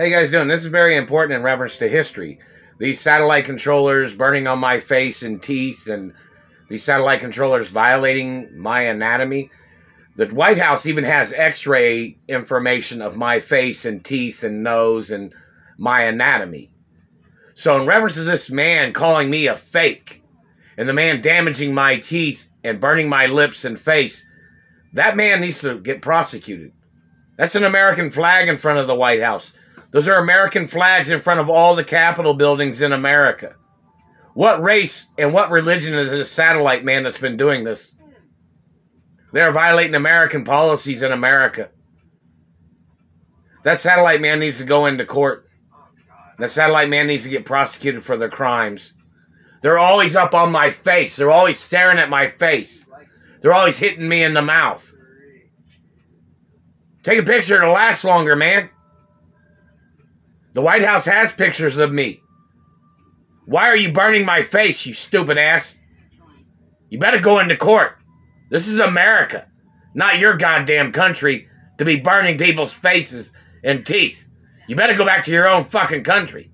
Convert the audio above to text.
You guys doing? This is very important in reference to history. These satellite controllers burning on my face and teeth, and these satellite controllers violating my anatomy. The White House even has X-ray information of my face and teeth and nose and my anatomy. So, in reference to this man calling me a fake, and the man damaging my teeth and burning my lips and face, that man needs to get prosecuted. That's an American flag in front of the White House. Those are American flags in front of all the Capitol buildings in America. What race and what religion is this satellite man that's been doing this? They're violating American policies in America. That satellite man needs to go into court. That satellite man needs to get prosecuted for their crimes. They're always up on my face. They're always staring at my face. They're always hitting me in the mouth. Take a picture to last longer, man. The White House has pictures of me. Why are you burning my face, you stupid ass? You better go into court. This is America, not your goddamn country to be burning people's faces and teeth. You better go back to your own fucking country.